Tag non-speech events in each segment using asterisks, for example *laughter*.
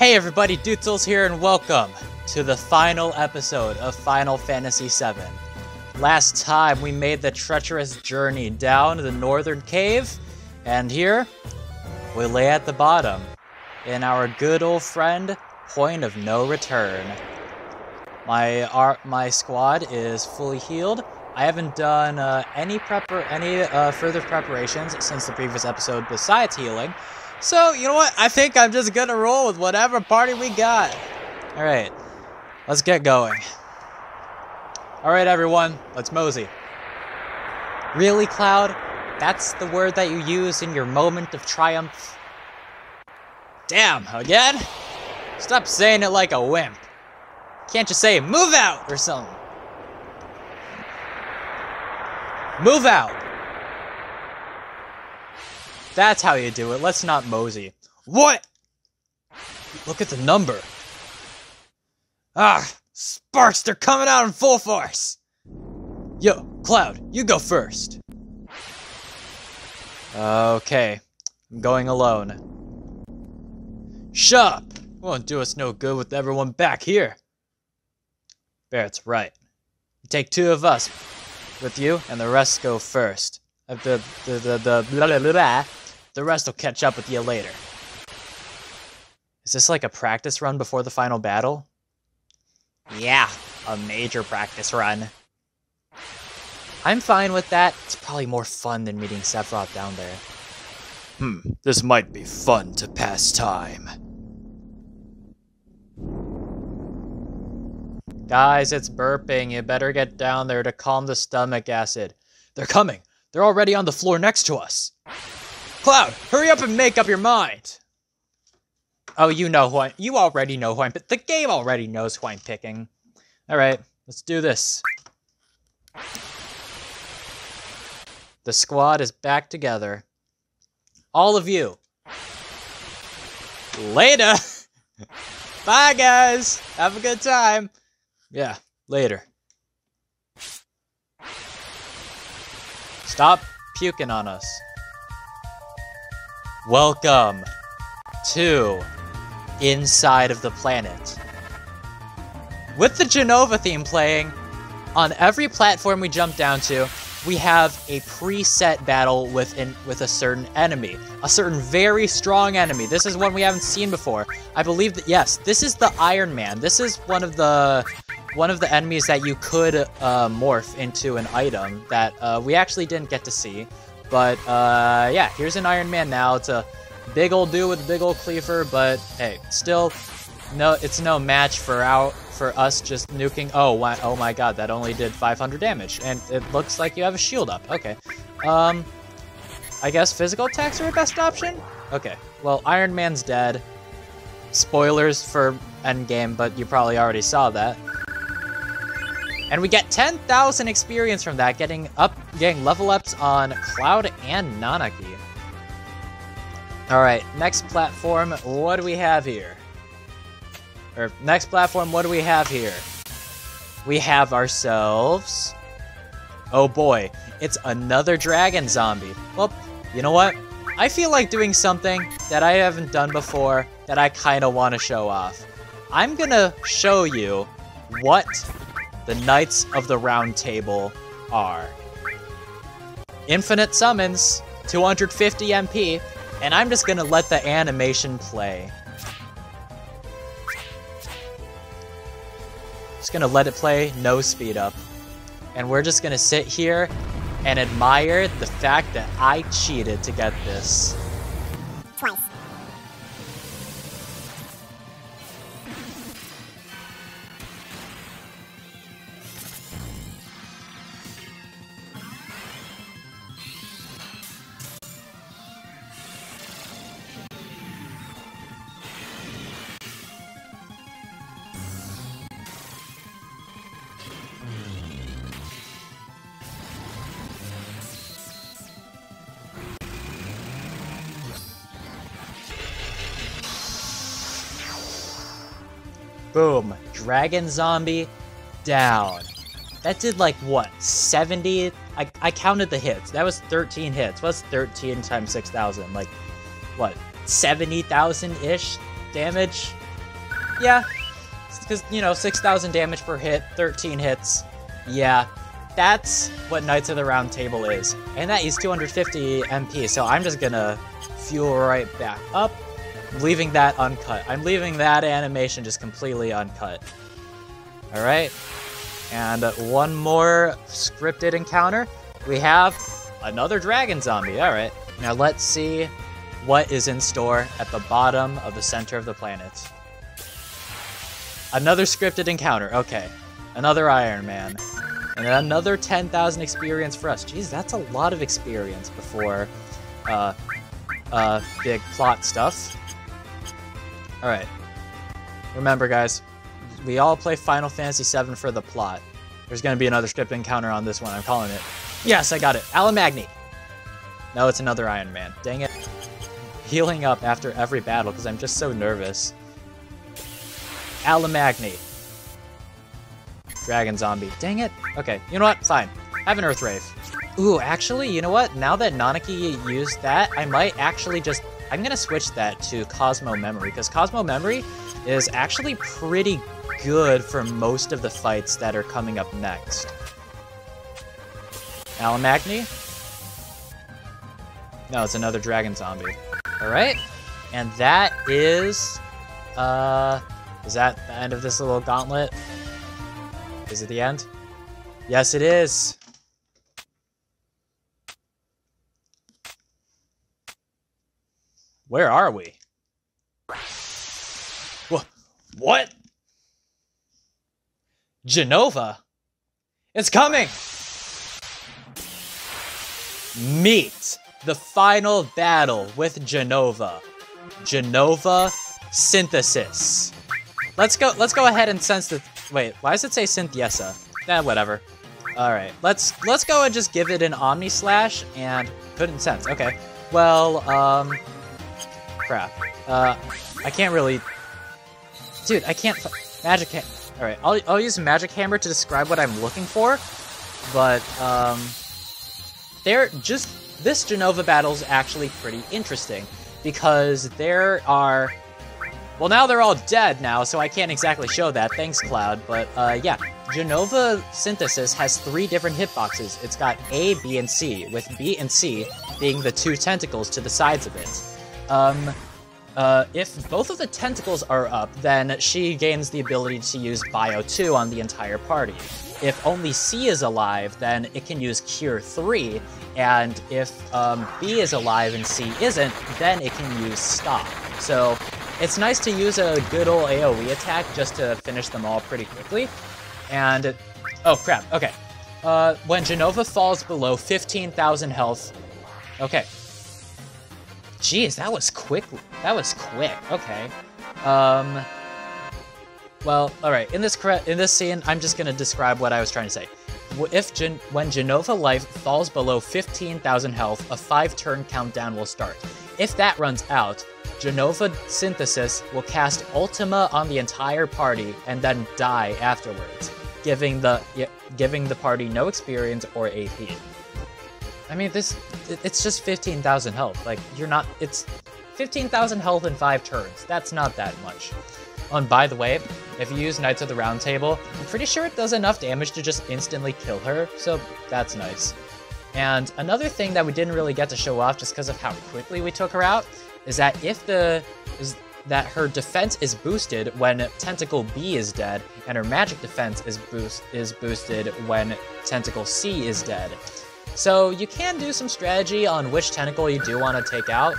Hey everybody, Dootles here and welcome to the final episode of Final Fantasy VII. Last time we made the treacherous journey down to the northern cave, and here we lay at the bottom in our good old friend Point of No Return. My our, my squad is fully healed. I haven't done uh, any prepar any uh, further preparations since the previous episode besides healing. So, you know what? I think I'm just gonna roll with whatever party we got. Alright, let's get going. Alright, everyone, let's mosey. Really, Cloud? That's the word that you use in your moment of triumph? Damn, again? Stop saying it like a wimp. Can't you say, move out, or something? Move out! That's how you do it. Let's not mosey. What? Look at the number. Ah, sparks, they're coming out in full force. Yo, Cloud, you go first. Okay, I'm going alone. Shut up! Won't do us no good with everyone back here. Barret's right. Take two of us with you, and the rest go first. Uh, the the the the blah, blah, blah, blah. The rest will catch up with you later. Is this like a practice run before the final battle? Yeah, a major practice run. I'm fine with that. It's probably more fun than meeting Sephiroth down there. Hmm, this might be fun to pass time. Guys, it's burping. You better get down there to calm the stomach acid. They're coming. They're already on the floor next to us. Cloud, hurry up and make up your mind. Oh, you know who I, you already know who I'm, But the game already knows who I'm picking. All right, let's do this. The squad is back together. All of you. Later. *laughs* Bye, guys. Have a good time. Yeah, later. Stop puking on us. Welcome to Inside of the Planet. With the Jenova theme playing, on every platform we jump down to, we have a preset battle with an, with a certain enemy, a certain very strong enemy. This is one we haven't seen before. I believe that yes, this is the Iron Man. This is one of the one of the enemies that you could uh, morph into an item that uh, we actually didn't get to see. But uh, yeah, here's an Iron Man now. It's a big old dude with a big old cleaver, but hey, still, no, it's no match for out for us just nuking. Oh, why, oh my god, that only did 500 damage, and it looks like you have a shield up. Okay, um, I guess physical attacks are your best option. Okay, well, Iron Man's dead. Spoilers for Endgame, but you probably already saw that. And we get 10,000 experience from that, getting up, getting level ups on Cloud and Nanaki. Alright, next platform, what do we have here? Or, next platform, what do we have here? We have ourselves... Oh boy, it's another dragon zombie. Well, you know what? I feel like doing something that I haven't done before that I kind of want to show off. I'm gonna show you what the Knights of the Round Table are. Infinite summons, 250 MP, and I'm just gonna let the animation play. Just gonna let it play, no speed up. And we're just gonna sit here and admire the fact that I cheated to get this. Dragon Zombie down. That did like what? 70? I, I counted the hits. That was 13 hits. What's 13 times 6,000? Like, what? 70,000 ish damage? Yeah, because, you know, 6,000 damage per hit, 13 hits. Yeah, that's what Knights of the Round Table is. And that is 250 MP, so I'm just gonna fuel right back up, leaving that uncut. I'm leaving that animation just completely uncut. Alright, and one more scripted encounter. We have another dragon zombie, alright. Now let's see what is in store at the bottom of the center of the planet. Another scripted encounter, okay. Another Iron Man. And another 10,000 experience for us. Jeez, that's a lot of experience before uh, uh, big plot stuff. Alright. Remember, guys, we all play Final Fantasy VII for the plot. There's going to be another script encounter on this one. I'm calling it. Yes, I got it. Allemagne. No, it's another Iron Man. Dang it. Healing up after every battle because I'm just so nervous. Allemagne. Dragon Zombie. Dang it. Okay, you know what? Fine. Have an Earth Rave. Ooh, actually, you know what? Now that Nanaki used that, I might actually just... I'm gonna switch that to Cosmo Memory, because Cosmo Memory is actually pretty good for most of the fights that are coming up next. Allemagne? No, it's another dragon zombie. Alright. And that is... Uh... Is that the end of this little gauntlet? Is it the end? Yes, it is! Where are we? What? Jenova? It's coming! Meet the final battle with Jenova. Jenova Synthesis. Let's go let's go ahead and sense the wait, why does it say Synthiesa? Eh, whatever. Alright, let's let's go and just give it an Omni Slash and couldn't sense. Okay. Well, um crap. Uh I can't really Dude, I can't magic Alright, I'll, I'll use Magic Hammer to describe what I'm looking for, but, um, they're just, this Jenova battle is actually pretty interesting, because there are, well now they're all dead now, so I can't exactly show that, thanks Cloud, but, uh, yeah, Jenova Synthesis has three different hitboxes. It's got A, B, and C, with B and C being the two tentacles to the sides of it. Um, uh, if both of the tentacles are up, then she gains the ability to use Bio 2 on the entire party. If only C is alive, then it can use Cure 3, and if um, B is alive and C isn't, then it can use Stop. So it's nice to use a good old AoE attack just to finish them all pretty quickly. And, oh crap, okay. Uh, when Jenova falls below 15,000 health, okay, Jeez, that was quick. That was quick. Okay. Um. Well, all right. In this in this scene, I'm just gonna describe what I was trying to say. If Gen when Jenova life falls below 15,000 health, a five-turn countdown will start. If that runs out, Jenova Synthesis will cast Ultima on the entire party and then die afterwards, giving the giving the party no experience or AP. I mean, this, it's just 15,000 health. Like, you're not, it's 15,000 health in five turns. That's not that much. Oh, and by the way, if you use Knights of the Round Table, I'm pretty sure it does enough damage to just instantly kill her, so that's nice. And another thing that we didn't really get to show off just because of how quickly we took her out, is that if the, is that her defense is boosted when Tentacle B is dead, and her magic defense is boost is boosted when Tentacle C is dead. So you can do some strategy on which tentacle you do want to take out,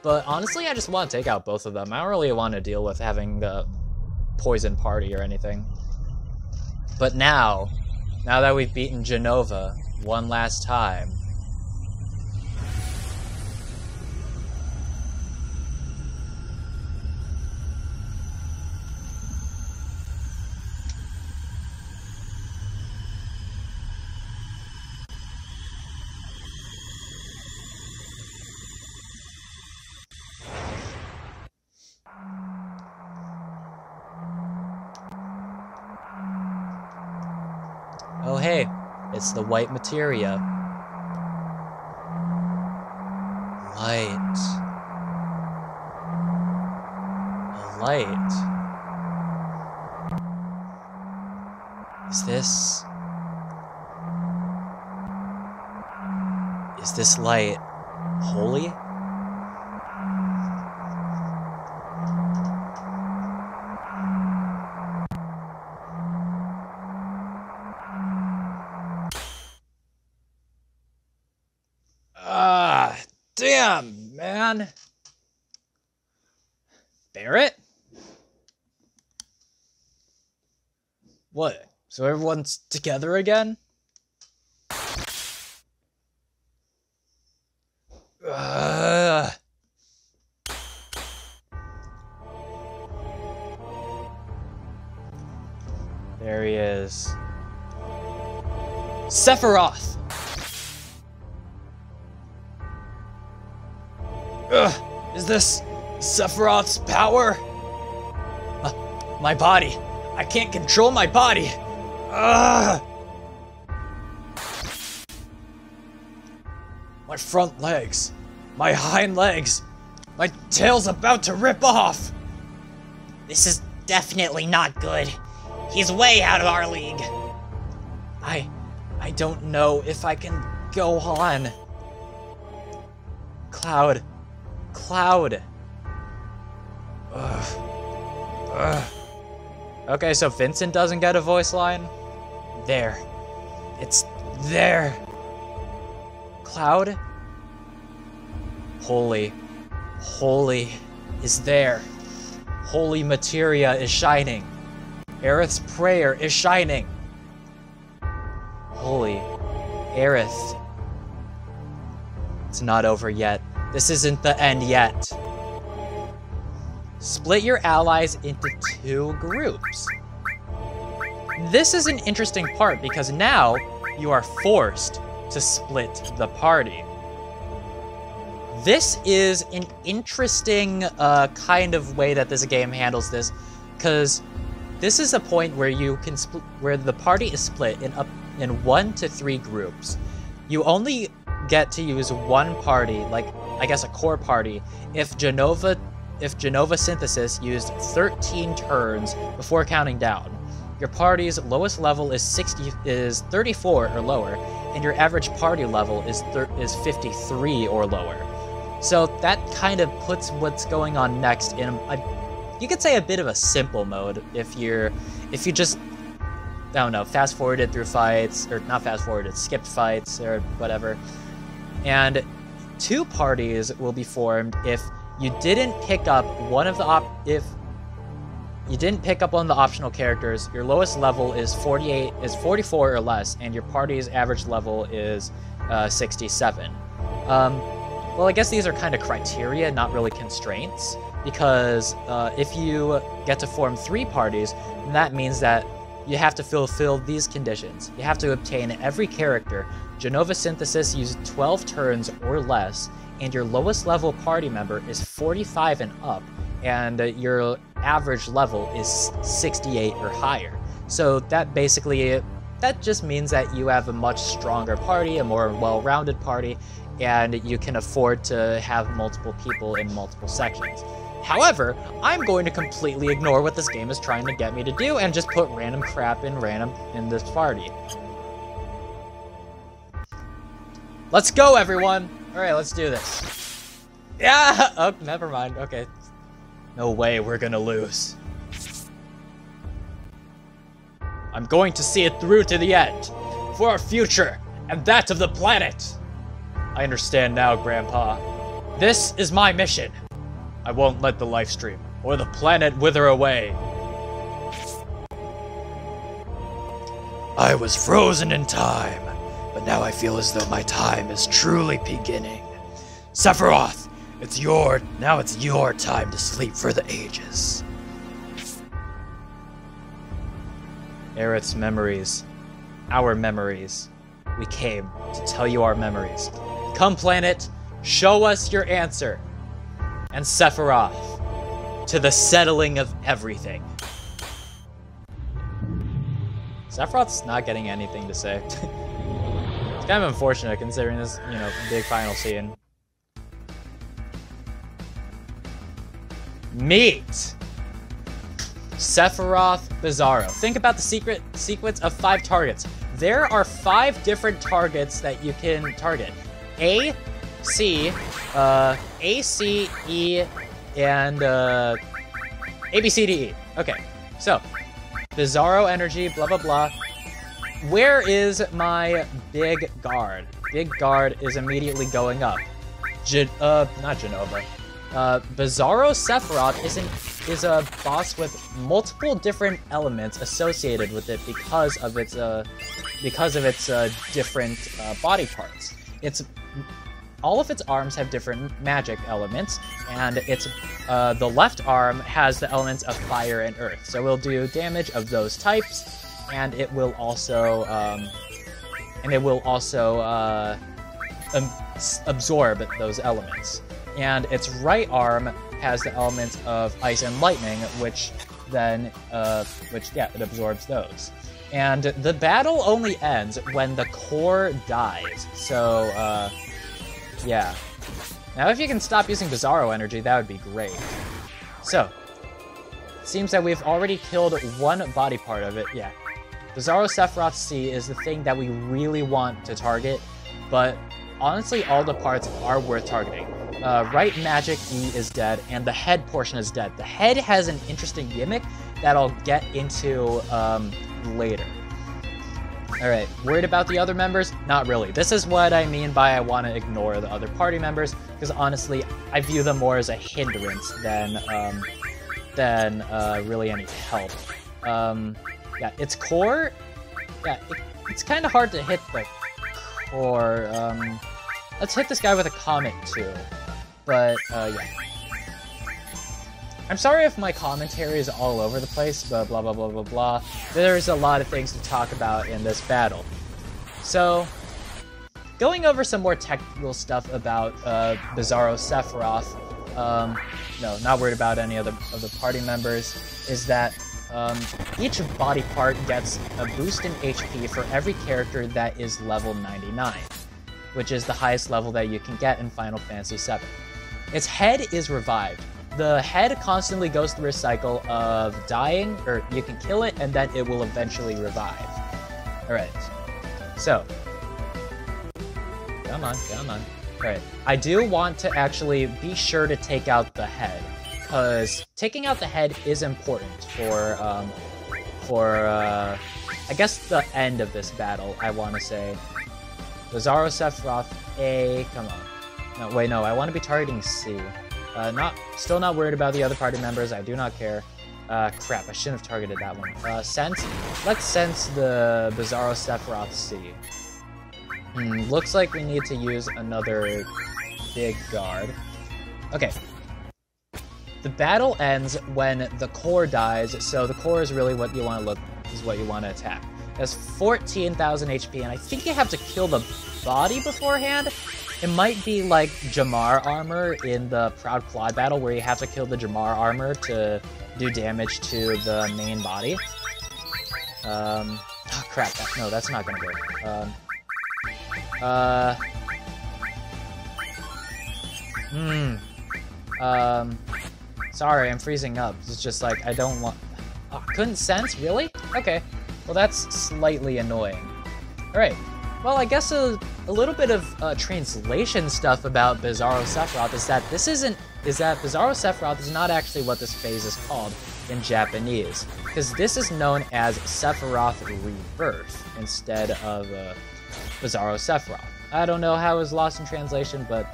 but honestly, I just want to take out both of them. I don't really want to deal with having the poison party or anything. But now, now that we've beaten Jenova one last time, It's the white materia. Light. A light. Is this... Is this light holy? So everyone's together again? There he is. Sephiroth! Ugh, is this Sephiroth's power? Uh, my body. I can't control my body. Ugh. My front legs. My hind legs. My tail's about to rip off. This is definitely not good. He's way out of our league. I I don't know if I can go on. Cloud. Cloud. Ugh. Ugh. Okay, so Vincent doesn't get a voice line? There. It's there. Cloud? Holy. Holy is there. Holy materia is shining. Aerith's prayer is shining. Holy. Aerith. It's not over yet. This isn't the end yet. Split your allies into two groups. This is an interesting part because now you are forced to split the party. This is an interesting uh, kind of way that this game handles this, because this is a point where you can split, where the party is split in up in one to three groups. You only get to use one party, like I guess a core party, if Jenova if Jenova Synthesis used 13 turns before counting down. Your party's lowest level is 60 is 34 or lower, and your average party level is is 53 or lower. So that kind of puts what's going on next in a, you could say a bit of a simple mode if you're if you just I don't know, fast forwarded through fights or not fast forwarded, skipped fights or whatever. And two parties will be formed if you didn't pick up one of the op if you didn't pick up of the optional characters, your lowest level is 48 is 44 or less, and your party's average level is uh, 67. Um, well, I guess these are kind of criteria, not really constraints, because uh, if you get to form three parties, that means that you have to fulfill these conditions. You have to obtain every character. Jenova Synthesis used 12 turns or less, and your lowest level party member is 45 and up, and uh, your average level is 68 or higher. So that basically that just means that you have a much stronger party, a more well-rounded party, and you can afford to have multiple people in multiple sections. However, I'm going to completely ignore what this game is trying to get me to do and just put random crap in random in this party. Let's go, everyone! Alright, let's do this. Yeah! *laughs* Oh, never mind. Okay. No way we're gonna lose. I'm going to see it through to the end. For our future, and that of the planet! I understand now, Grandpa. This is my mission. I won't let the life stream or the planet wither away. I was frozen in time, but now I feel as though my time is truly beginning. Sephiroth, it's your now it's your time to sleep for the ages. Aerith's memories. Our memories. We came to tell you our memories. Come, planet, show us your answer. And Sephiroth, to the settling of everything. Sephiroth's not getting anything to say. *laughs* it's kind of unfortunate considering this, you know, big final scene. Meet Sephiroth, Bizarro. Think about the secret sequence of five targets. There are five different targets that you can target. A, C, uh, A, C, E, and uh, A, B, C, D, E. Okay, so Bizarro energy, blah blah blah. Where is my big guard? Big guard is immediately going up. Gen uh, not Jenova. Uh, Bizarro Sephiroth is, an, is a boss with multiple different elements associated with it because of its uh, because of its uh, different uh, body parts. It's all of its arms have different magic elements, and its uh, the left arm has the elements of fire and earth. So it will do damage of those types, and it will also um, and it will also uh, um, absorb those elements and its right arm has the elements of ice and lightning, which then, uh, which, yeah, it absorbs those. And the battle only ends when the core dies, so, uh, yeah. Now, if you can stop using Bizarro energy, that would be great. So, seems that we've already killed one body part of it, yeah. Bizarro Sephiroth C is the thing that we really want to target, but honestly, all the parts are worth targeting. Uh, right magic E is dead, and the head portion is dead. The head has an interesting gimmick that I'll get into um, later. Alright, worried about the other members? Not really. This is what I mean by I want to ignore the other party members, because honestly, I view them more as a hindrance than, um, than uh, really any help. Um, yeah, its core, yeah, it, it's kind of hard to hit the core. Um, let's hit this guy with a comet too. But, uh, yeah. I'm sorry if my commentary is all over the place, but blah blah blah blah blah. There's a lot of things to talk about in this battle. So, going over some more technical stuff about uh, Bizarro Sephiroth, um, no, not worried about any other of the party members, is that um, each body part gets a boost in HP for every character that is level 99, which is the highest level that you can get in Final Fantasy VII. Its head is revived. The head constantly goes through a cycle of dying, or you can kill it, and then it will eventually revive. Alright. So. Come on, come on. Alright. I do want to actually be sure to take out the head. Because taking out the head is important for, um, for, uh, I guess the end of this battle, I want to say. Bizarro Sephiroth A, come on. No, wait, no, I want to be targeting C. Uh, not, still not worried about the other party members, I do not care. Uh, crap, I shouldn't have targeted that one. Uh, sense? Let's sense the Bizarro Sephiroth C. Hmm, looks like we need to use another big guard. Okay. The battle ends when the core dies, so the core is really what you want to look, is what you want to attack. It has 14,000 HP, and I think you have to kill the body beforehand, it might be like Jamar armor in the Proud Clod battle, where you have to kill the Jamar armor to do damage to the main body. Um, oh crap, that, no, that's not gonna work. Um, uh, hmm, um, sorry, I'm freezing up. It's just like, I don't want, oh, couldn't sense, really? Okay, well that's slightly annoying. Alright, well, I guess a, a little bit of uh, translation stuff about Bizarro Sephiroth is that this isn't is that Bizarro Sephiroth is not actually what this phase is called in Japanese, because this is known as Sephiroth Rebirth instead of uh, Bizarro Sephiroth. I don't know how it was lost in translation, but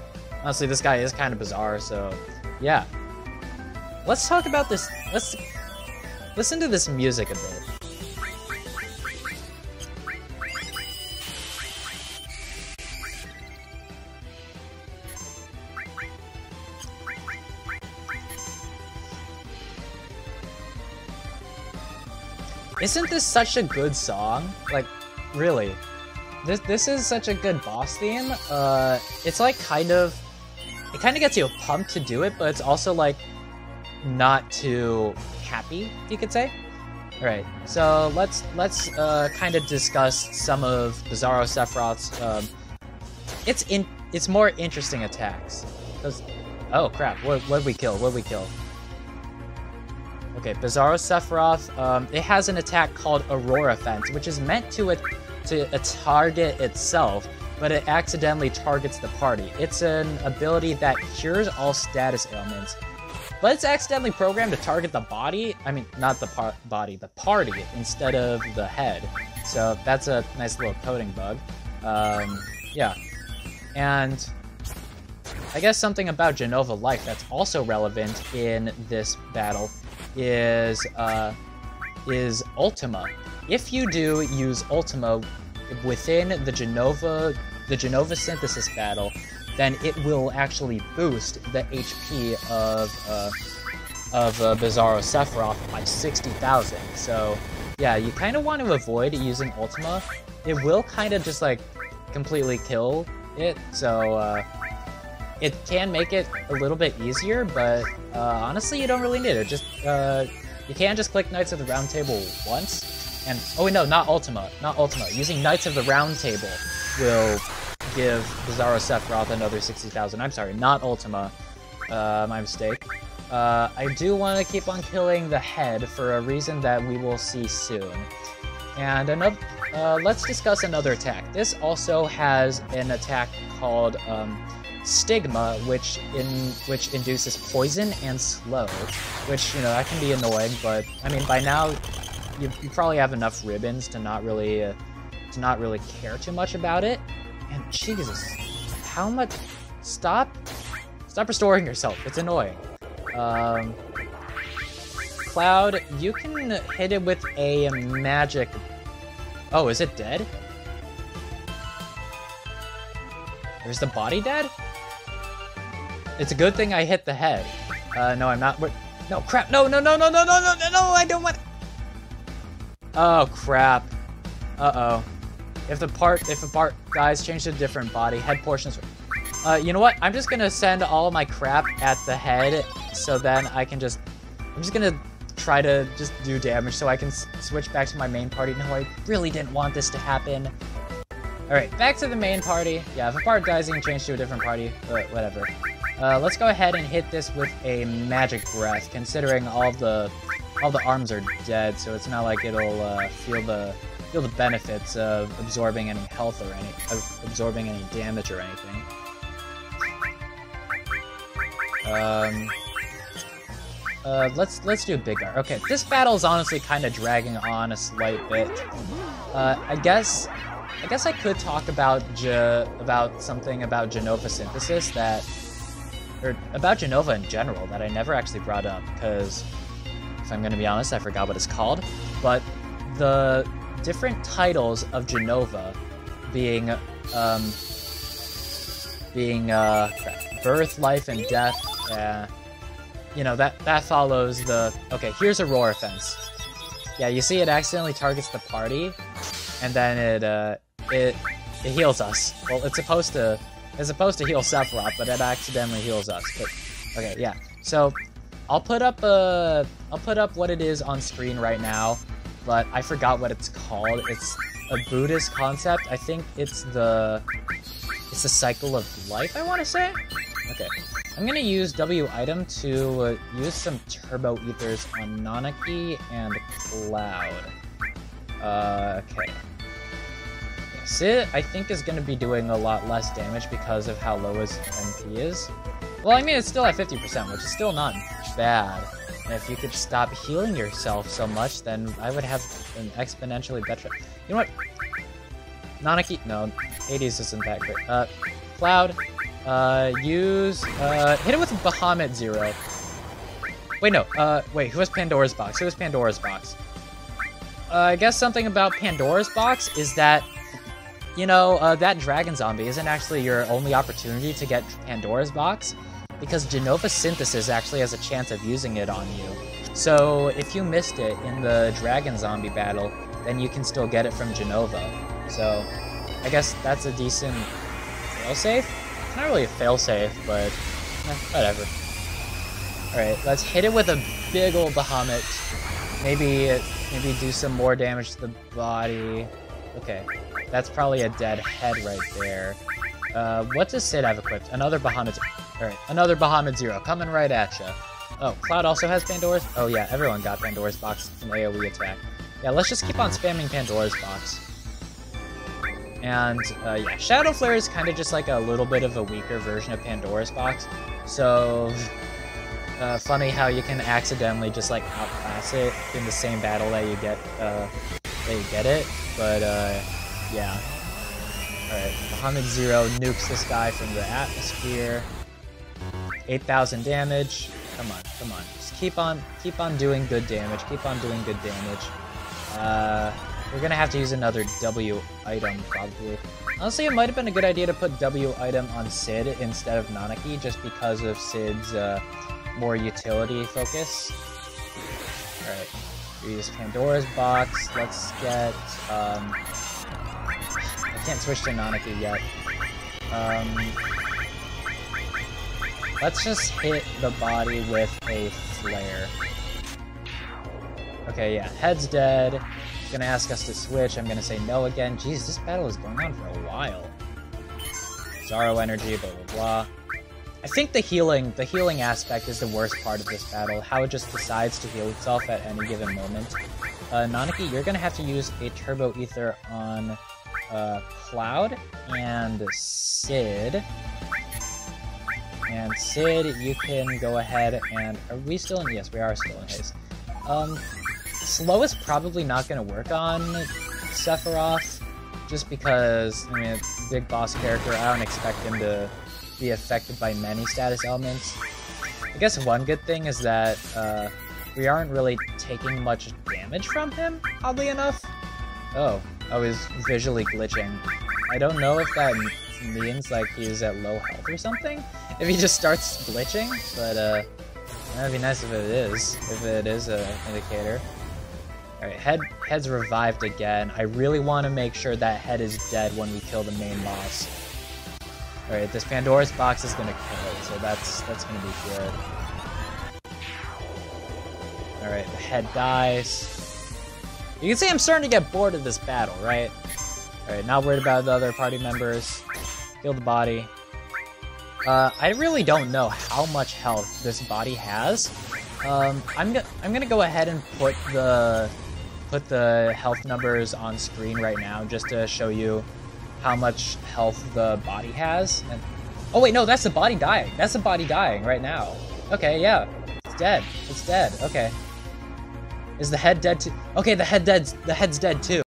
honestly, this guy is kind of bizarre, so yeah. Let's talk about this. Let's listen to this music a bit. Isn't this such a good song? Like, really. This this is such a good boss theme. Uh, it's like kind of, it kind of gets you pumped to do it, but it's also like not too happy, you could say. All right, so let's let's uh, kind of discuss some of Bizarro Sephiroth's. Um, it's in it's more interesting attacks. Oh crap! What what we kill? What we kill? Okay, Bizarro Sephiroth, um, it has an attack called Aurora Fence, which is meant to, a, to a target itself, but it accidentally targets the party. It's an ability that cures all status ailments, but it's accidentally programmed to target the body. I mean, not the body, the party instead of the head. So that's a nice little coding bug. Um, yeah. And I guess something about Jenova Life that's also relevant in this battle is uh, is Ultima. If you do use Ultima within the Jenova the Jenova synthesis battle, then it will actually boost the HP of uh, of uh, Bizarro Sephiroth by 60,000. So yeah, you kind of want to avoid using Ultima. It will kind of just like completely kill it, so uh, it can make it a little bit easier, but uh, honestly, you don't really need it. Just uh, you can just click Knights of the Round Table once, and oh wait, no, not Ultima, not Ultima. Using Knights of the Round Table will give Bizarro Sephiroth another 60,000. I'm sorry, not Ultima. Uh, my mistake. Uh, I do want to keep on killing the head for a reason that we will see soon. And another, uh, let's discuss another attack. This also has an attack called um, Stigma, which in which induces poison and slow, which you know that can be annoying. But I mean, by now you, you probably have enough ribbons to not really uh, to not really care too much about it. And Jesus, how much? Stop, stop restoring yourself. It's annoying. Um, Cloud, you can hit it with a magic. Oh, is it dead? Is the body dead? It's a good thing I hit the head. Uh, no, I'm not. No, crap. No, no, no, no, no, no, no, no, no, I don't want. Oh, crap. Uh-oh. If the part, if the part dies, change to a different body. Head portions. Uh, you know what? I'm just gonna send all my crap at the head, so then I can just... I'm just gonna try to just do damage so I can switch back to my main party. No, I really didn't want this to happen. Alright, back to the main party. Yeah, if a part dies, you can change to a different party, but whatever. Uh, let's go ahead and hit this with a magic breath, considering all the all the arms are dead, so it's not like it'll uh, feel the feel the benefits of absorbing any health or any absorbing any damage or anything. Um, uh, let's let's do Big Guard. Okay, this battle is honestly kind of dragging on a slight bit. Uh, I guess I guess I could talk about J about something about Jenova synthesis that, or about Jenova in general that I never actually brought up because, if I'm gonna be honest, I forgot what it's called. But the different titles of Jenova being um, being uh, birth, life, and death. Uh, you know that that follows the okay. Here's a roar offense. Yeah, you see, it accidentally targets the party, and then it uh, it it heals us. Well, it's supposed to it's supposed to heal Sephiroth, but it accidentally heals us. But okay, yeah. So I'll put up a I'll put up what it is on screen right now but I forgot what it's called. It's a Buddhist concept. I think it's the it's the cycle of life. I want to say. Okay, I'm gonna use W item to uh, use some turbo ethers on Nanaki and Cloud. Uh, okay. Cid, I think, is going to be doing a lot less damage because of how low his MP is. Well, I mean, it's still at 50%, which is still not bad. And if you could stop healing yourself so much, then I would have an exponentially better... You know what? Nanaki... No, Hades isn't that great. Uh, Cloud, uh, use... Uh, hit it with Bahamut Zero. Wait, no. Uh, wait, who has Pandora's Box? Who has Pandora's Box? Uh, I guess something about Pandora's Box is that, you know, uh, that Dragon Zombie isn't actually your only opportunity to get Pandora's Box because Jenova Synthesis actually has a chance of using it on you. So if you missed it in the Dragon Zombie battle, then you can still get it from Jenova. So I guess that's a decent failsafe? It's not really a failsafe, but eh, whatever. Alright, let's hit it with a big old Bahamut. Maybe, maybe do some more damage to the body. Okay, that's probably a dead head right there. Uh, what does Cid have equipped? Another Bahamut. Alright, another Bahamut Zero coming right at you. Oh, Cloud also has Pandora's? Oh yeah, everyone got Pandora's Box. It's an AoE attack. Yeah, let's just keep on spamming Pandora's Box. And, uh, yeah, Shadow Flare is kind of just like a little bit of a weaker version of Pandora's Box. So, uh, funny how you can accidentally just like outclass it in the same battle that you get, uh, that you get it. But, uh, yeah. Alright, Bahamut Zero nukes this guy from the atmosphere. 8,000 damage. Come on, come on. Just keep on, keep on doing good damage. Keep on doing good damage. Uh, we're gonna have to use another W item, probably. Honestly, it might have been a good idea to put W item on Cid instead of Nanaki, just because of Cid's uh, more utility focus. Alright, use Pandora's box. Let's get... Um, can't switch to Nanaki yet. Um, let's just hit the body with a flare. Okay, yeah, head's dead. He's gonna ask us to switch. I'm gonna say no again. Jeez, this battle is going on for a while. Zaro energy, blah blah blah. I think the healing, the healing aspect is the worst part of this battle. How it just decides to heal itself at any given moment. Uh, Nanaki, you're gonna have to use a Turbo Ether on uh, Cloud and Cid. And Cid, you can go ahead and... Are we still in... Yes, we are still in haste. Um, Slow is probably not going to work on Sephiroth, just because, I mean, big boss character, I don't expect him to be affected by many status elements. I guess one good thing is that uh, we aren't really taking much damage from him, oddly enough. Oh, I was visually glitching. I don't know if that means like he's at low health or something, if he just starts glitching, but uh, that'd be nice if it is, if it is an indicator. Alright, Head, Head's revived again. I really want to make sure that Head is dead when we kill the main boss. Alright, this Pandora's box is gonna kill it, so that's that's gonna be good. Alright, the Head dies. You can see I'm starting to get bored of this battle, right? Alright, not worried about the other party members. Kill the body. Uh, I really don't know how much health this body has. Um, I'm, go I'm gonna go ahead and put the put the health numbers on screen right now just to show you how much health the body has. And oh wait, no, that's the body dying. That's the body dying right now. Okay, yeah, it's dead. It's dead. Okay. Is the head dead too? Okay, the head dead. The head's dead too.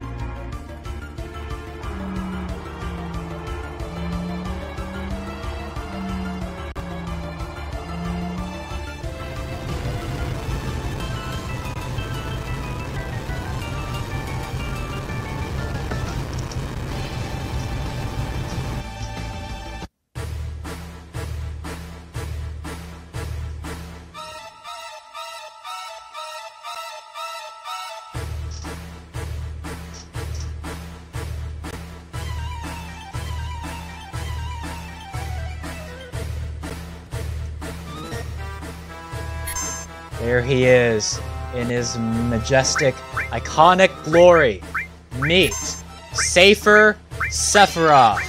There he is, in his majestic, iconic glory. Meet Seifer Sephiroth.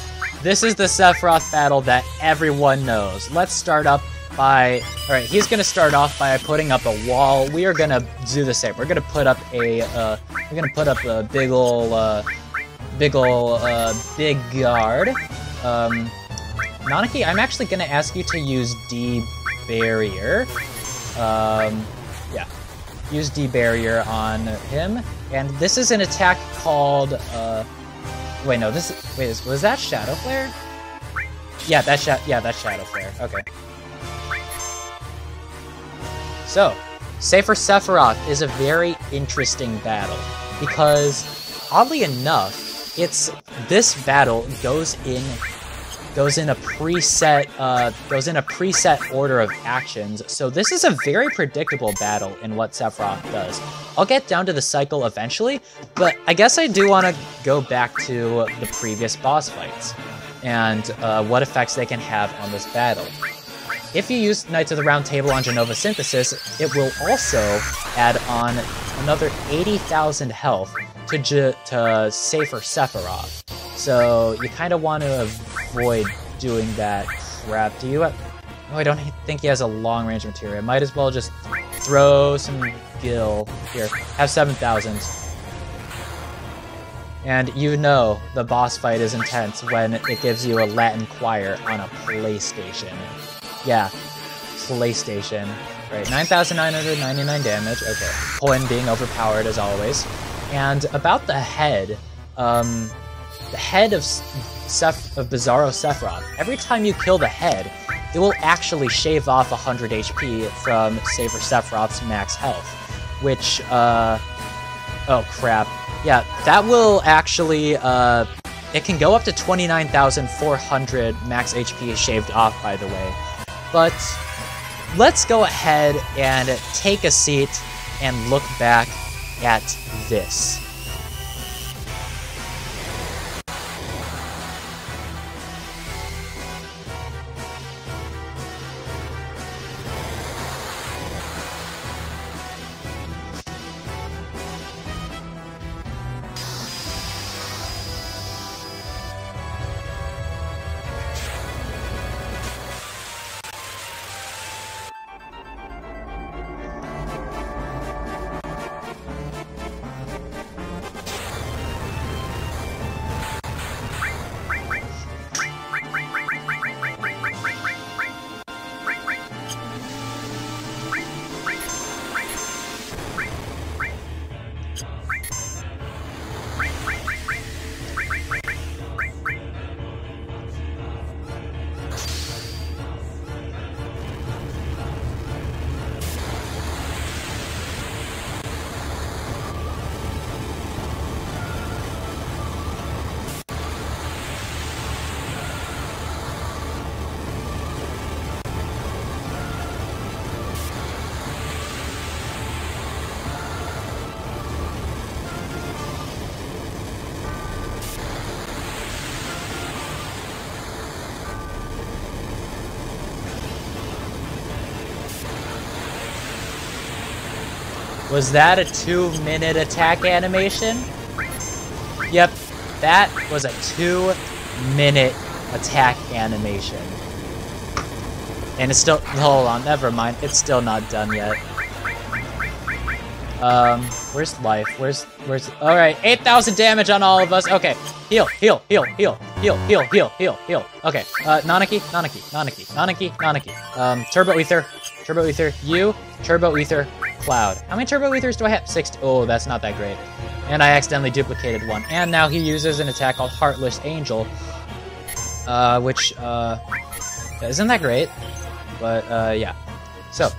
This is the Sephiroth battle that everyone knows. Let's start up by... Alright, he's gonna start off by putting up a wall. We are gonna do the same. We're gonna put up a, uh, we're gonna put up a big ol', uh, big ol', uh, big guard. Um, Nanaki, I'm actually gonna ask you to use D barrier. Um, yeah. Use D-Barrier on him. And this is an attack called, uh... Wait, no, this is... Wait, was that Shadow Flare? Yeah, that's sha yeah, that's Shadow Flare. Okay. So, Seifer Sephiroth is a very interesting battle, because, oddly enough, it's... This battle goes in goes in a preset uh, goes in a preset order of actions. So this is a very predictable battle in what Sephiroth does. I'll get down to the cycle eventually, but I guess I do want to go back to the previous boss fights and uh, what effects they can have on this battle. If you use Knights of the Round Table on Jenova Synthesis, it will also add on another 80,000 health to, to Seifer Sephiroth. So you kind of want to avoid doing that crap. Do you have... Oh, I don't think he has a long range materia. Might as well just throw some gil. Here, have 7,000. And you know the boss fight is intense when it gives you a Latin choir on a PlayStation. Yeah, PlayStation. Right, 9,999 damage. Okay, Coin being overpowered as always. And about the head, um, the head of, of Bizarro Sephiroth, every time you kill the head, it will actually shave off 100 HP from Safer Sephiroth's max health. Which, uh... Oh, crap. Yeah, that will actually, uh... It can go up to 29,400 max HP shaved off, by the way. But let's go ahead and take a seat and look back at this. Was that a two minute attack animation? Yep, that was a two minute attack animation. And it's still, hold on, never mind, it's still not done yet. Um, where's life? Where's, where's, alright, 8,000 damage on all of us. Okay, heal, heal, heal, heal, heal, heal, heal, heal, heal. Okay, uh, Nanaki, Nanaki, Nanaki, Nanaki, Nanaki. Um, Turbo Ether, Turbo Ether, you, Turbo Ether, Cloud. How many Turbo Ethers do I have? Six. Oh, that's not that great. And I accidentally duplicated one. And now he uses an attack called Heartless Angel, uh, which, uh, isn't that great? But, uh, yeah. So,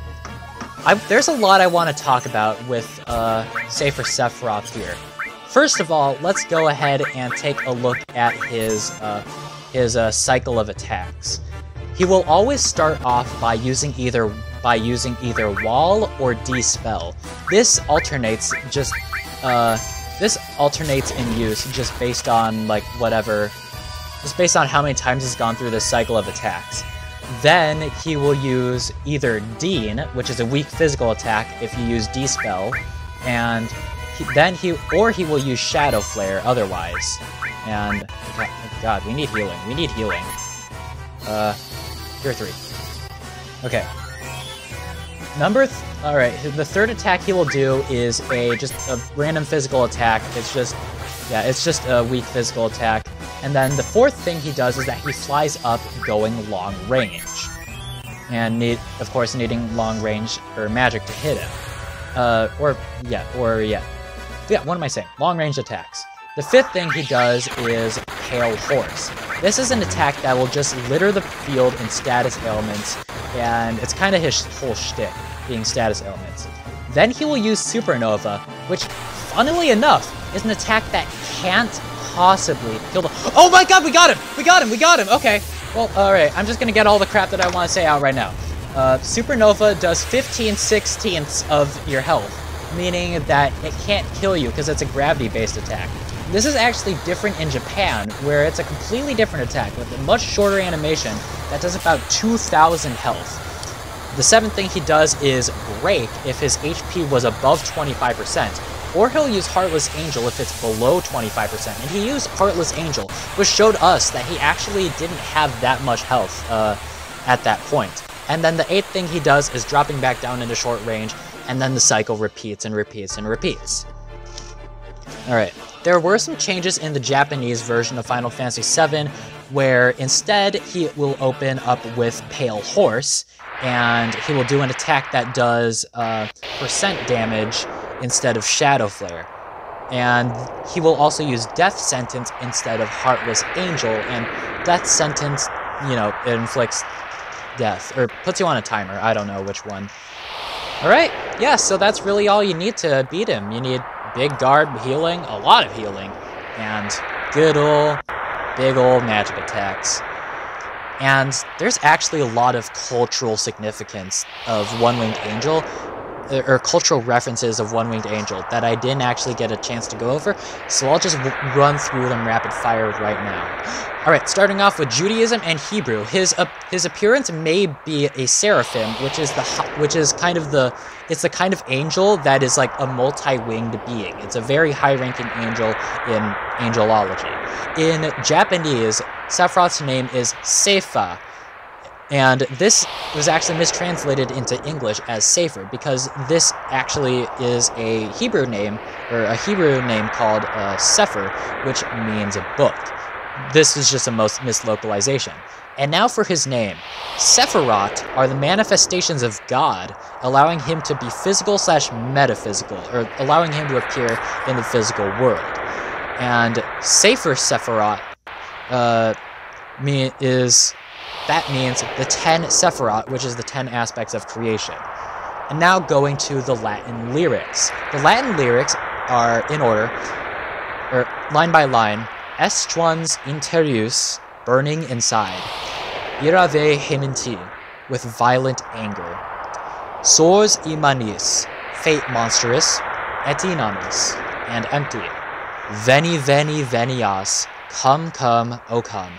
I, there's a lot I want to talk about with, uh, Safer Sephiroth here. First of all, let's go ahead and take a look at his, uh, his, uh, cycle of attacks. He will always start off by using either by using either wall or dispel. This alternates just uh this alternates in use just based on like whatever just based on how many times he's gone through this cycle of attacks. Then he will use either Deen, which is a weak physical attack if you use Dispel, and he, then he or he will use Shadow Flare otherwise. And God, we need healing. We need healing. Uh, tier three. Okay, Number, all right. The third attack he will do is a just a random physical attack. It's just, yeah, it's just a weak physical attack. And then the fourth thing he does is that he flies up, going long range, and need, of course, needing long range or magic to hit him. Uh, or yeah, or yeah, yeah. What am I saying? Long range attacks. The fifth thing he does is Pale Horse. This is an attack that will just litter the field in status ailments, and it's kind of his whole shtick, being status ailments. Then he will use Supernova, which, funnily enough, is an attack that can't possibly kill the- Oh my god, we got him! We got him! We got him! Okay. Well, alright, I'm just gonna get all the crap that I want to say out right now. Uh, Supernova does 15 sixteenths of your health, meaning that it can't kill you because it's a gravity-based attack. This is actually different in Japan, where it's a completely different attack with a much shorter animation that does about 2,000 health. The seventh thing he does is Break if his HP was above 25%, or he'll use Heartless Angel if it's below 25%, and he used Heartless Angel, which showed us that he actually didn't have that much health uh, at that point. And then the eighth thing he does is dropping back down into short range, and then the cycle repeats and repeats and repeats. Alright, there were some changes in the Japanese version of Final Fantasy VII, where instead he will open up with Pale Horse, and he will do an attack that does uh, percent damage instead of Shadow Flare. And he will also use Death Sentence instead of Heartless Angel, and Death Sentence, you know, it inflicts death, or puts you on a timer, I don't know which one. Alright, yeah, so that's really all you need to beat him. You need big guard healing, a lot of healing, and good old, big old magic attacks. And there's actually a lot of cultural significance of One Winged Angel, uh, or cultural references of One Winged Angel that I didn't actually get a chance to go over, so I'll just run through them rapid fire right now. All right, starting off with Judaism and Hebrew. His uh, his appearance may be a seraphim, which is the which is kind of the it's the kind of angel that is like a multi-winged being. It's a very high-ranking angel in angelology. In Japanese, Sephiroth's name is Seifa, and this was actually mistranslated into English as Safer because this actually is a Hebrew name or a Hebrew name called uh, Sefer, which means a book this is just a most mislocalization. And now for his name. Sephiroth are the manifestations of God, allowing him to be physical slash metaphysical, or allowing him to appear in the physical world. And Safer Sephiroth uh, me is that means the ten Sephiroth, which is the ten aspects of creation. And now going to the Latin lyrics. The Latin lyrics are in order, or line by line, Estuans interius, burning inside. Ira vehementi, with violent anger. Sors immanis, fate monstrous, et inanis, and empty. Veni veni venias, come come, O come.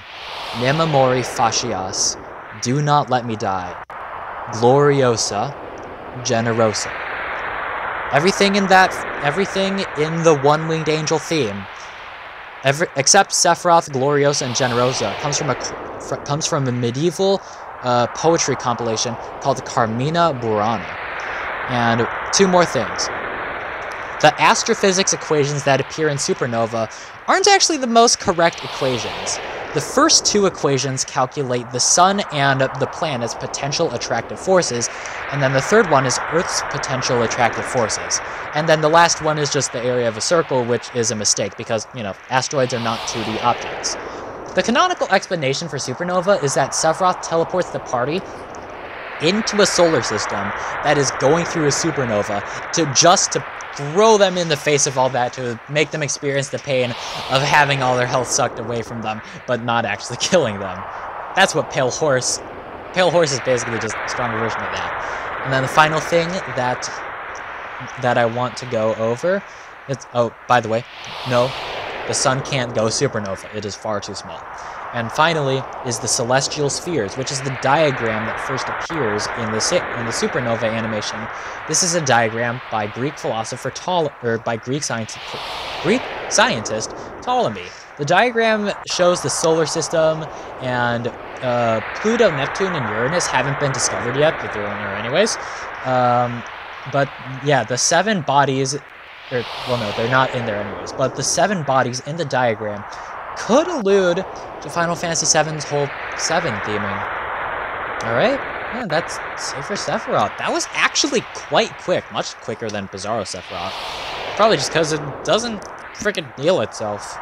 Ne me mori facias, do not let me die. Gloriosa, generosa. Everything in that, everything in the one-winged angel theme Every, except Sephiroth, Gloriosa, and Generosa comes from a comes from a medieval uh, poetry compilation called the Carmina Burana. And two more things. The astrophysics equations that appear in Supernova aren't actually the most correct equations. The first two equations calculate the sun and the planet's potential attractive forces, and then the third one is Earth's potential attractive forces. And then the last one is just the area of a circle, which is a mistake because, you know, asteroids are not 2D objects. The canonical explanation for supernova is that Sephiroth teleports the party into a solar system that is going through a supernova to just to throw them in the face of all that to make them experience the pain of having all their health sucked away from them, but not actually *laughs* killing them. That's what Pale Horse... Pale Horse is basically just a stronger version of that. And then the final thing that that I want to go over, it's... Oh, by the way, no, the sun can't go supernova. It is far too small. And finally is the celestial spheres, which is the diagram that first appears in the in the supernova animation. This is a diagram by Greek philosopher or by Greek scientist Greek scientist Ptolemy. The diagram shows the solar system, and uh, Pluto, Neptune, and Uranus haven't been discovered yet, but they're in there anyways. Um, but yeah, the seven bodies, or well, no, they're not in there anyways. But the seven bodies in the diagram could allude to Final Fantasy VII's whole 7 theming. Alright, yeah, that's Safer Sephiroth. That was actually quite quick, much quicker than Bizarro Sephiroth. Probably just because it doesn't freaking heal itself.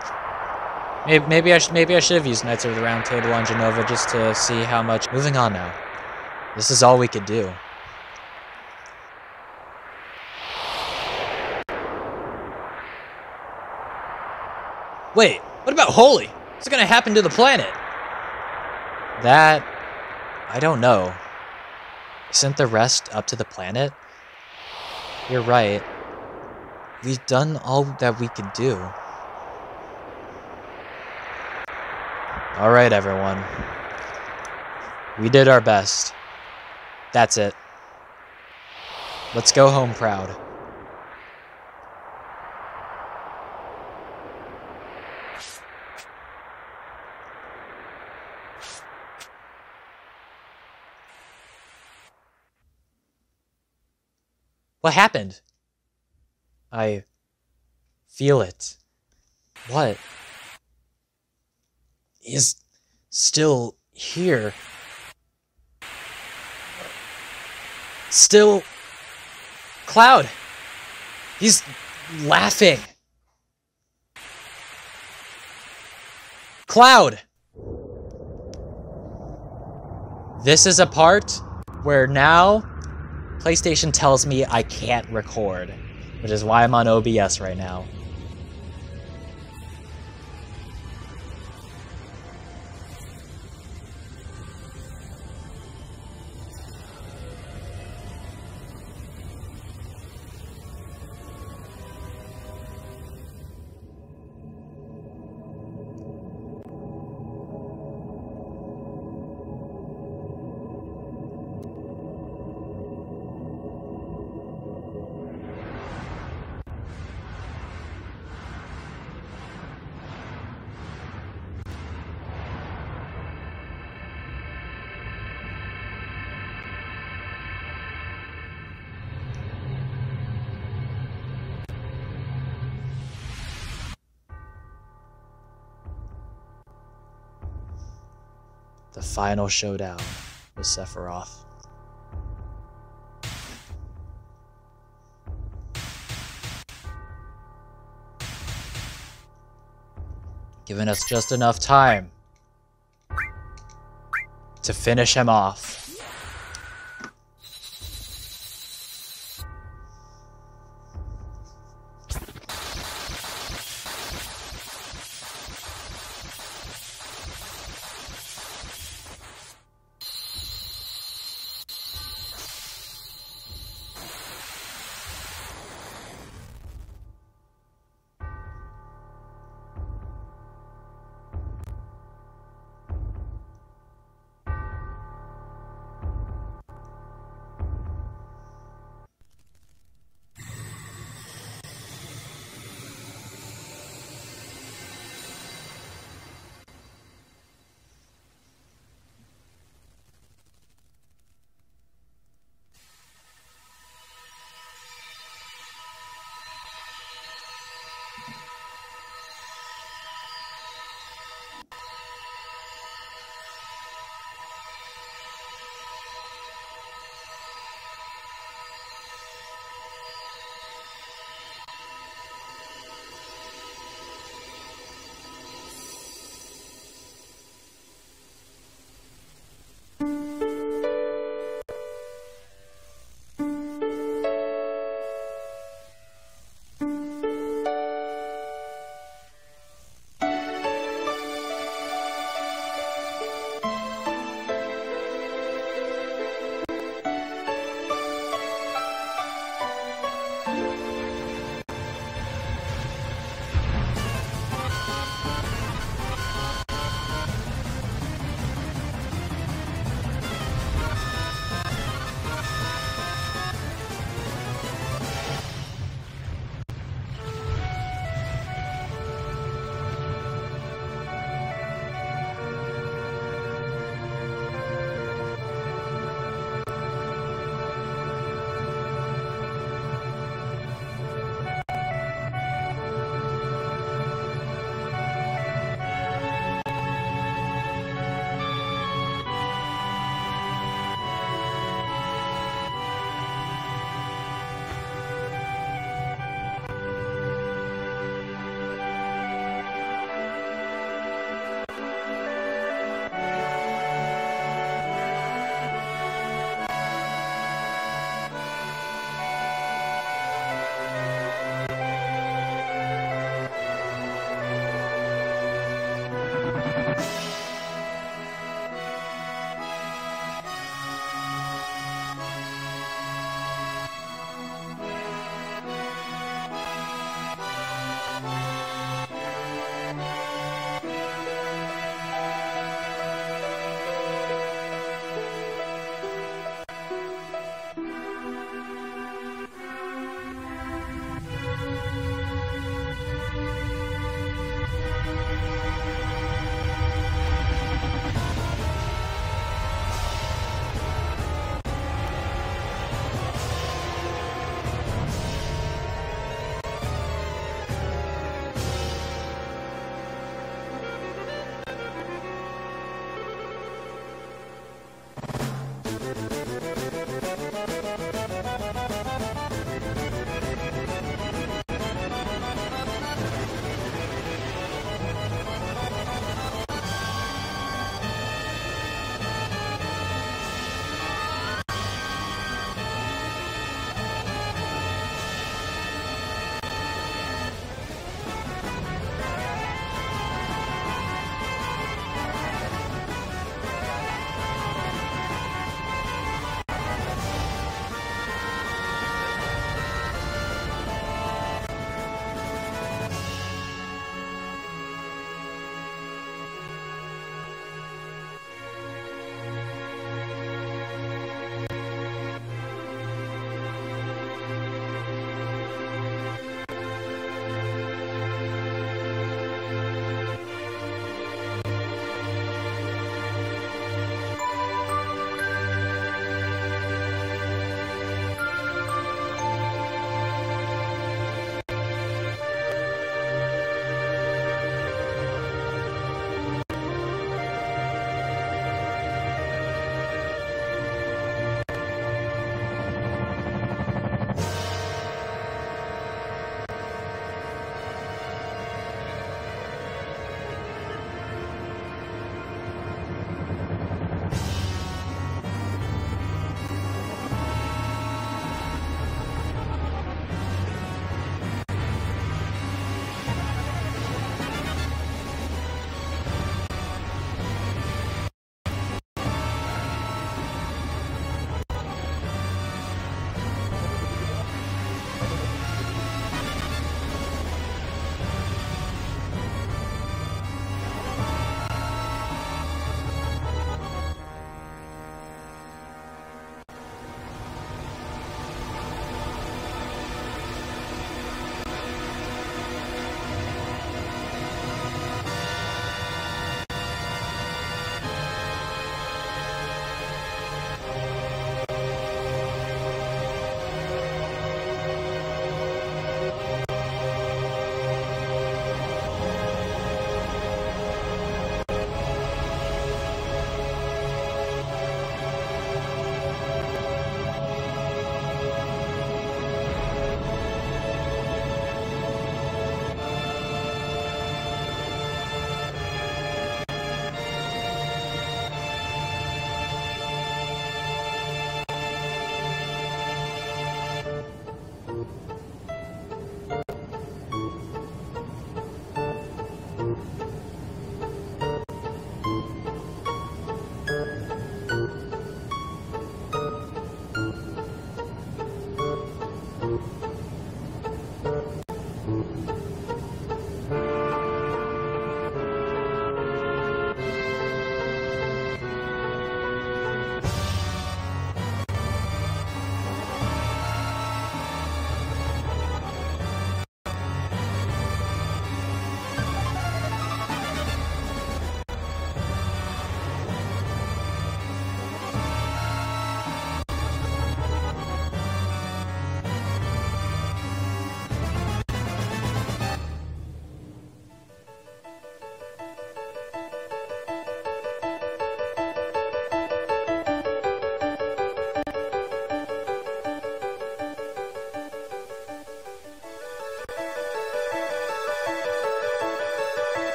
Maybe, maybe I should maybe I should have used Knights of the Round Table on Jenova just to see how much. Moving on now. This is all we could do. Wait, what about Holy? What's going to happen to the planet? That... I don't know. Isn't the rest up to the planet? You're right. We've done all that we could do. Alright, everyone. We did our best. That's it. Let's go home proud. What happened? I feel it. What? Is still here. Still. Cloud! He's laughing. Cloud! This is a part where now PlayStation tells me I can't record, which is why I'm on OBS right now. The final showdown with Sephiroth. Giving us just enough time to finish him off.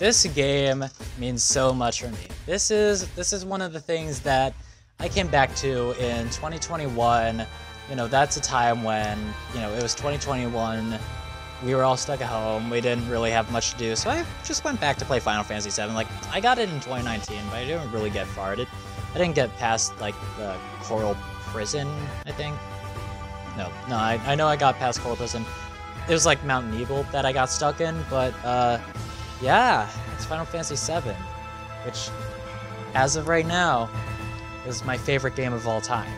This game means so much for me. This is this is one of the things that I came back to in 2021. You know, that's a time when, you know, it was 2021. We were all stuck at home. We didn't really have much to do. So I just went back to play Final Fantasy VII. Like, I got it in 2019, but I didn't really get far. I, did, I didn't get past, like, the Corel Prison, I think. No, no, I, I know I got past Corel Prison. It was, like, Mountain Eagle that I got stuck in, but, uh, yeah, it's Final Fantasy VII, which, as of right now, is my favorite game of all time.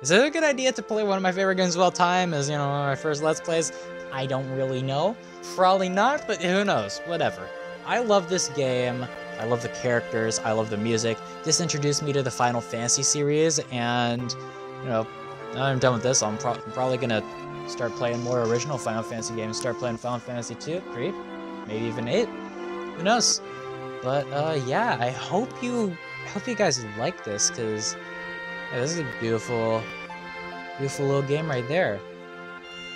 Is it a good idea to play one of my favorite games of all time as, you know, my first Let's Plays? I don't really know. Probably not, but who knows? Whatever. I love this game. I love the characters. I love the music. This introduced me to the Final Fantasy series, and, you know, now I'm done with this, I'm, pro I'm probably gonna start playing more original Final Fantasy games, start playing Final Fantasy 2, 3, maybe even 8. Who knows? But, uh, yeah, I hope you, I hope you guys like this, because yeah, this is a beautiful, beautiful little game right there.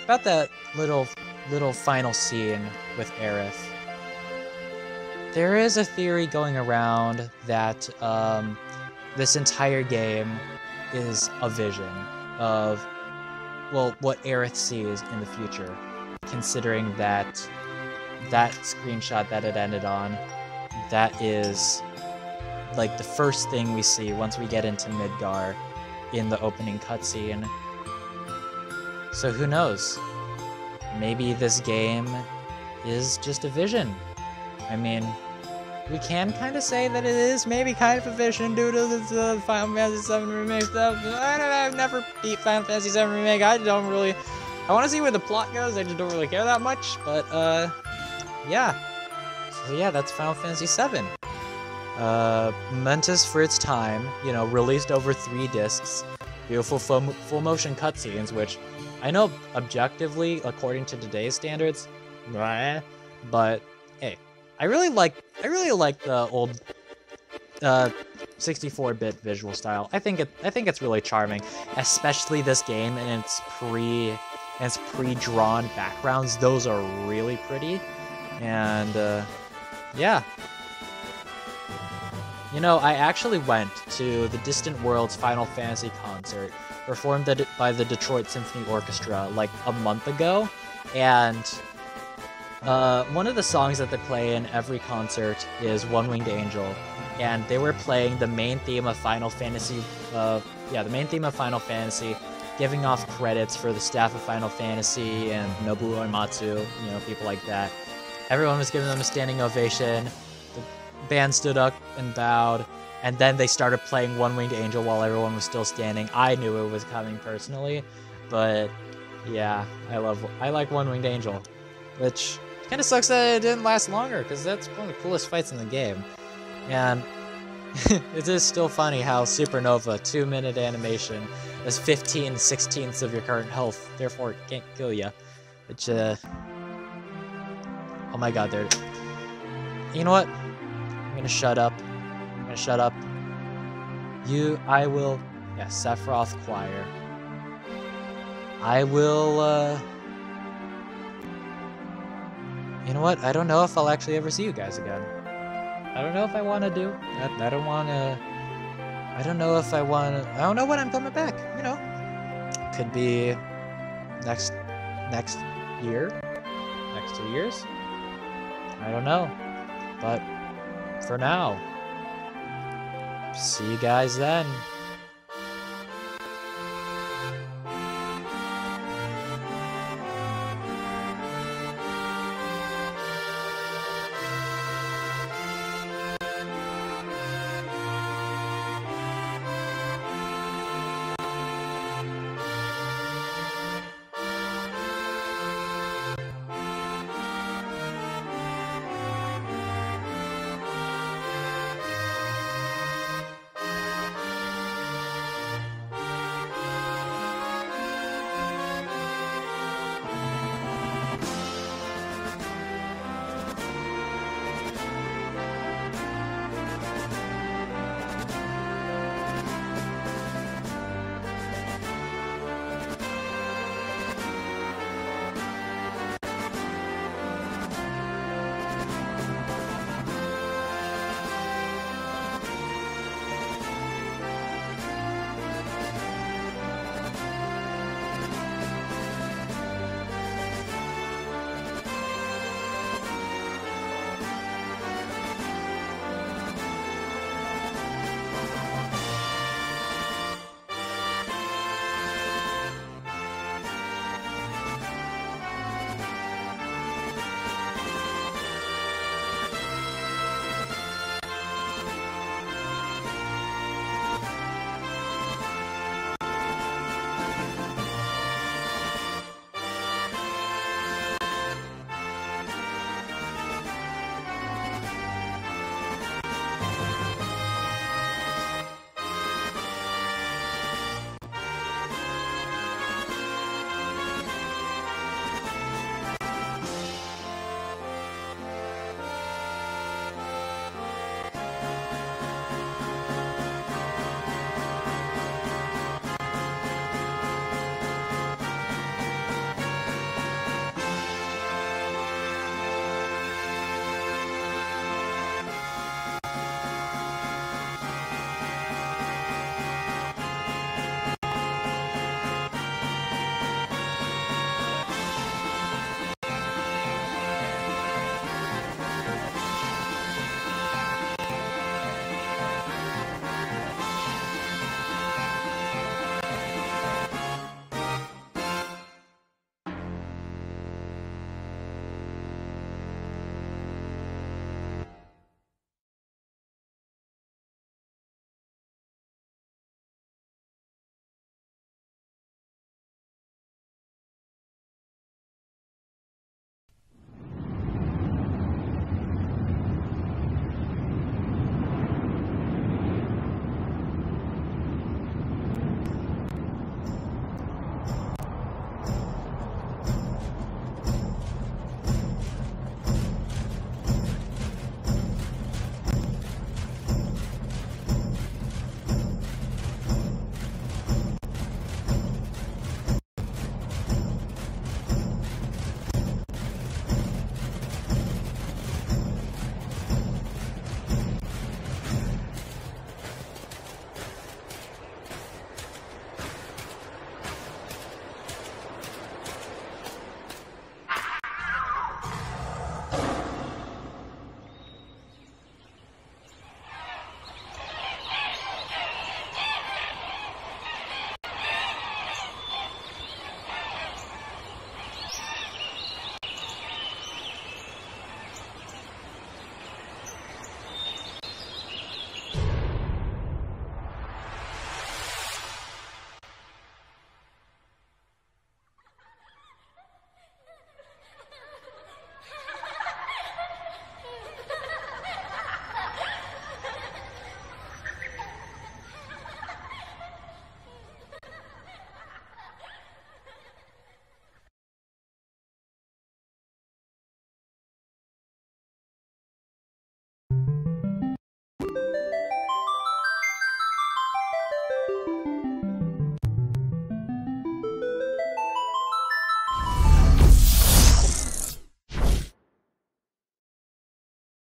About that little, little final scene with Aerith. There is a theory going around that um, this entire game is a vision of, well, what Aerith sees in the future, considering that that screenshot that it ended on, that is like the first thing we see once we get into Midgar in the opening cutscene. So who knows? Maybe this game is just a vision. I mean, we can kind of say that it is maybe kind of a vision due to the, Final Fantasy VII Remake stuff. I don't know, I've never beat Final Fantasy VII Remake. I don't really... I want to see where the plot goes. I just don't really care that much. But, uh, yeah. So yeah, that's Final Fantasy VII. Uh, momentous for its time, you know, released over three discs, beautiful full, full motion cutscenes, which I know objectively, according to today's standards, but hey, I really like I really like the old uh 64-bit visual style. I think it I think it's really charming, especially this game and its pre and its pre-drawn backgrounds. Those are really pretty, and uh, yeah, you know, I actually went to the Distant Worlds Final Fantasy concert performed by the Detroit Symphony Orchestra like a month ago, and uh, one of the songs that they play in every concert is One Winged Angel, and they were playing the main theme of Final Fantasy, uh, yeah, the main theme of Final Fantasy, giving off credits for the staff of Final Fantasy and Nobuo Uematsu, you know, people like that. Everyone was giving them a standing ovation The band stood up and bowed, and then they started playing One Winged Angel while everyone was still standing. I knew it was coming personally, but yeah, I love I like One Winged Angel, which kind of sucks that it didn't last longer because that's one of the coolest fights in the game, and *laughs* it is still funny how Supernova two minute animation is 15 sixteenths of your current health, therefore it can't kill you. Which uh, oh my god, there. You know what? I'm gonna shut up. I'm gonna shut up. You, I will, yeah, Sephiroth Choir. I will, uh, you know what? I don't know if I'll actually ever see you guys again. I don't know if I want to do. I, I don't want to. I don't know if I want to. I don't know when I'm coming back. You know, could be next next year, next two years. I don't know, but for now. See you guys then.